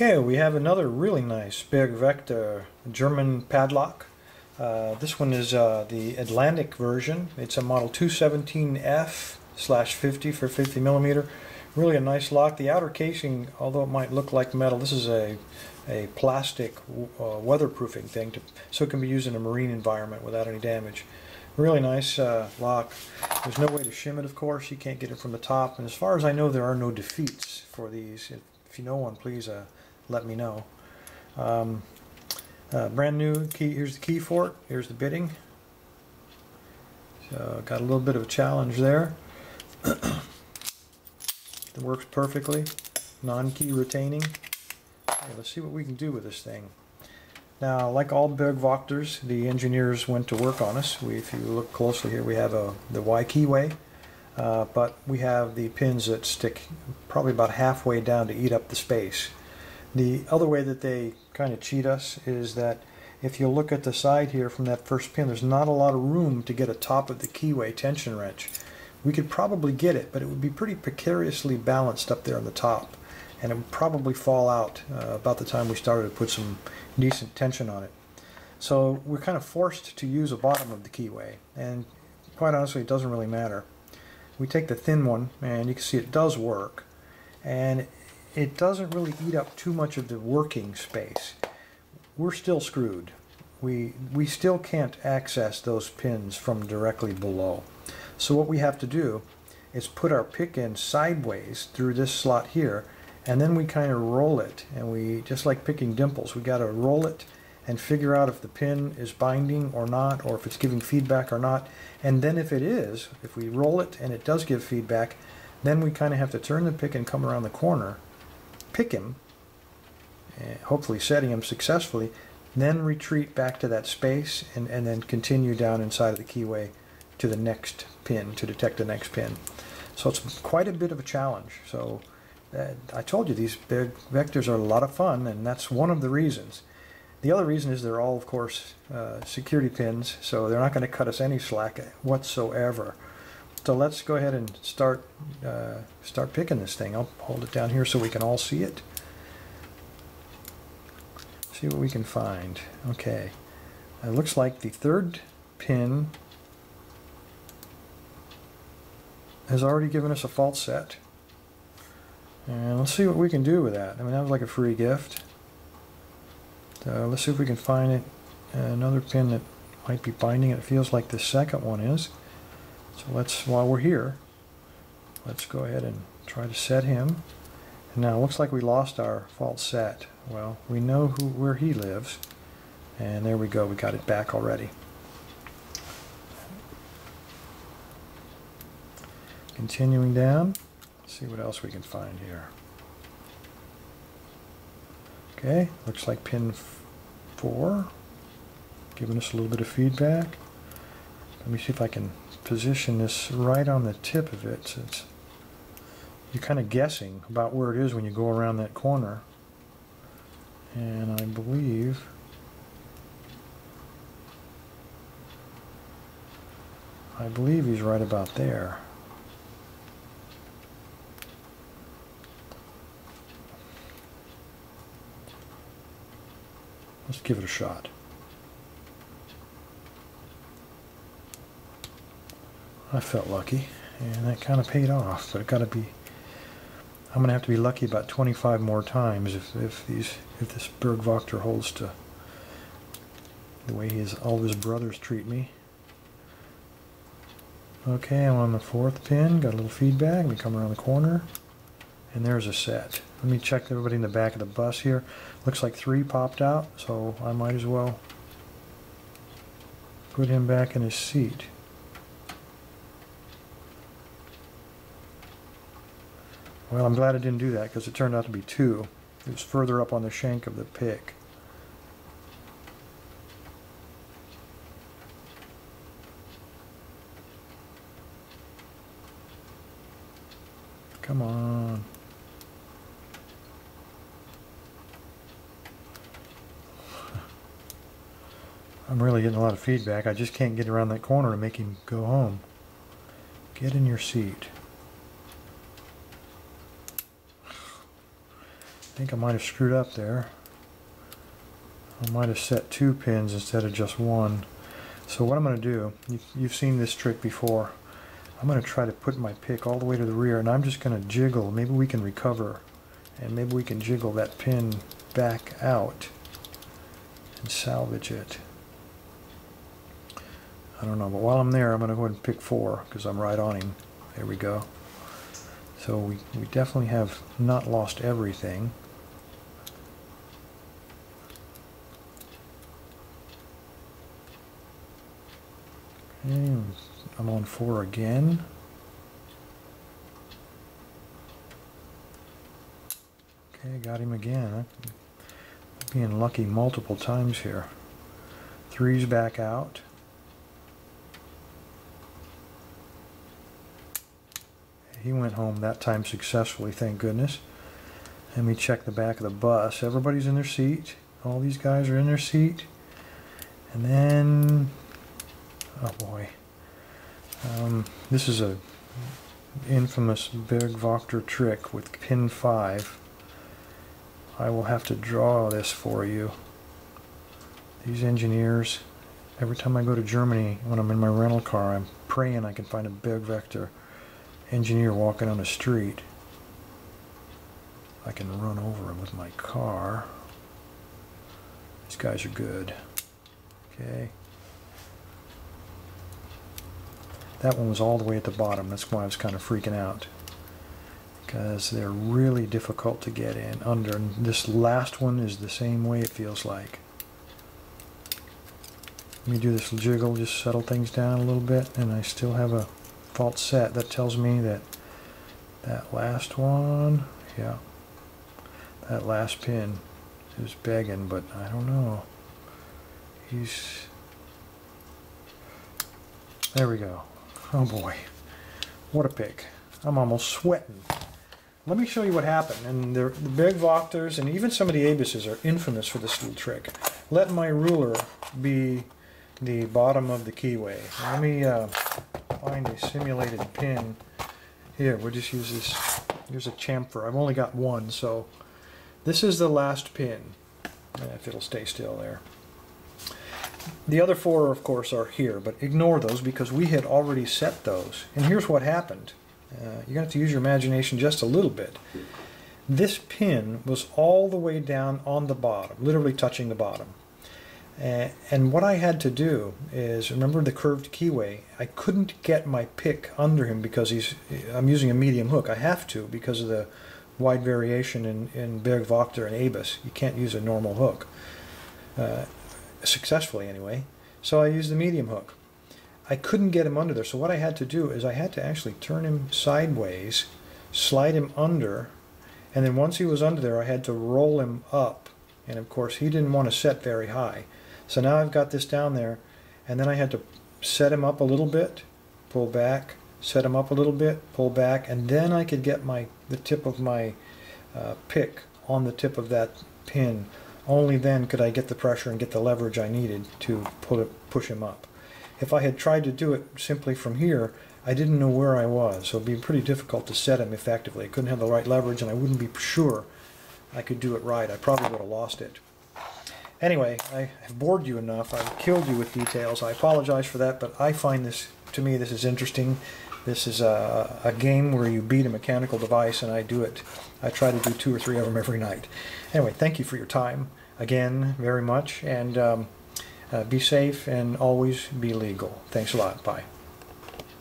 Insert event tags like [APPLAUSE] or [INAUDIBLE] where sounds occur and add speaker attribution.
Speaker 1: Okay, we have another really nice Burg Wächter German padlock. Uh, this one is uh, the Atlantic version. It's a model 217F slash 50 for 50 millimeter. Really a nice lock. The outer casing, although it might look like metal, this is a a plastic uh, weatherproofing thing, to, so it can be used in a marine environment without any damage. Really nice uh, lock. There's no way to shim it, of course. You can't get it from the top. And as far as I know, there are no defeats for these. If, if you know one, please uh, let me know. Um, uh, brand new key. Here's the key for it. Here's the bidding. So got a little bit of a challenge there. [COUGHS] it works perfectly. Non-key retaining. Okay, let's see what we can do with this thing. Now, like all Burg Wächters, the engineers went to work on us. We, if you look closely here, we have a, the Y keyway, uh, but we have the pins that stick probably about halfway down to eat up the space. The other way that they kind of cheat us is that if you look at the side here from that first pin, there's not a lot of room to get a top of the keyway tension wrench. We could probably get it, but it would be pretty precariously balanced up there on the top and it would probably fall out uh, about the time we started to put some decent tension on it. So we're kind of forced to use a bottom of the keyway, and quite honestly, it doesn't really matter. We take the thin one, and you can see it does work, and it doesn't really eat up too much of the working space. We're still screwed. We, we still can't access those pins from directly below. So what we have to do is put our pick in sideways through this slot here and then we kind of roll it and we just like picking dimples we got to roll it and figure out if the pin is binding or not or if it's giving feedback or not and then if it is if we roll it and it does give feedback then we kind of have to turn the pick and come around the corner pick him eh, hopefully setting him successfully then retreat back to that space and, and then continue down inside of the keyway to the next pin to detect the next pin so it's quite a bit of a challenge so uh, I told you these Burg Wächters are a lot of fun, and that's one of the reasons. The other reason is they're all, of course, uh, security pins, so they're not going to cut us any slack whatsoever. So let's go ahead and start uh, start picking this thing. I'll hold it down here so we can all see it. See what we can find. Okay, it looks like the third pin has already given us a false set. And let's see what we can do with that. I mean, that was like a free gift. So let's see if we can find it. Another pin that might be binding. It feels like the second one is. So let's, while we're here, let's go ahead and try to set him. And now it looks like we lost our false set. Well, we know who where he lives. And there we go, we got it back already. Continuing down see what else we can find here. Okay, looks like pin four, giving us a little bit of feedback. Let me see if I can position this right on the tip of it since you're kind of guessing about where it is when you go around that corner. And I believe I believe he's right about there. Let's give it a shot. I felt lucky, and that kind of paid off, but it got to be, I'm going to have to be lucky about 25 more times if, if these if this Burg Wächter holds to the way his all his brothers treat me. Okay, I'm on the fourth pin, got a little feedback, we come around the corner, and there's a set. Let me check everybody in the back of the bus here. Looks like three popped out, so I might as well put him back in his seat. Well, I'm glad I didn't do that because it turned out to be two. It was further up on the shank of the pick. Come on. [LAUGHS] I'm really getting a lot of feedback. I just can't get around that corner and make him go home. Get in your seat. Think I might have screwed up there. I might have set two pins instead of just one. So what I'm going to do, you've, seen this trick before. I'm going to try to put my pick all the way to the rear and I'm just going to jiggle. Maybe we can recover and maybe we can jiggle that pin back out and salvage it. I don't know, but while I'm there, I'm going to go ahead and pick four because I'm right on him. There we go. So we, we definitely have not lost everything. I'm on four again. Okay, got him again. I'm being lucky multiple times here. Three's back out. He went home that time successfully, thank goodness. Let me check the back of the bus. Everybody's in their seat. All these guys are in their seat. And then, oh boy. Um, this is a infamous Burg Wächter trick with pin 5. I will have to draw this for you. These engineers, every time I go to Germany, when I'm in my rental car, I'm praying I can find a Burg Wächter engineer walking on the street. I can run over him with my car. These guys are good. Okay. That one was all the way at the bottom. That's why I was kind of freaking out. Because they're really difficult to get in under. And this last one is the same way it feels like. Let me do this jiggle, just settle things down a little bit. And I still have a false set. That tells me that that last one, yeah, that last pin is begging, but I don't know. He's, there we go. Oh boy, what a pick. I'm almost sweating. Let me show you what happened. And the, the Burg Wächters and even some of the Abuses are infamous for this little trick. Let my ruler be the bottom of the keyway. Let me uh, find a simulated pin. Here, we'll just use this. Here's a chamfer. I've only got one, so this is the last pin. If it'll stay still there. The other four, of course, are here, but ignore those because we had already set those. And here's what happened. Uh, you're going to have to use your imagination just a little bit. This pin was all the way down on the bottom, literally touching the bottom. Uh, and what I had to do is, remember the curved keyway, I couldn't get my pick under him because he's, I'm using a medium hook. I have to because of the wide variation in, in Burg Wächter and Abus. You can't use a normal hook, uh, successfully anyway. So I used the medium hook. I couldn't get him under there, so what I had to do is I had to actually turn him sideways, slide him under, and then once he was under there, I had to roll him up. And of course, he didn't want to set very high. So now I've got this down there, and then I had to set him up a little bit, pull back, set him up a little bit, pull back, and then I could get my the tip of my uh, pick on the tip of that pin. Only then could I get the pressure and get the leverage I needed to it, push him up. If I had tried to do it simply from here, I didn't know where I was, so it'd be pretty difficult to set him effectively. I couldn't have the right leverage, and I wouldn't be sure I could do it right. I probably would have lost it. Anyway, I have bored you enough. I've killed you with details. I apologize for that, but I find this, to me, this is interesting. This is a, a game where you beat a mechanical device, and I do it. I try to do two or three of them every night. Anyway, thank you for your time again very much, and um, uh, be safe and always be legal. Thanks a lot. Bye.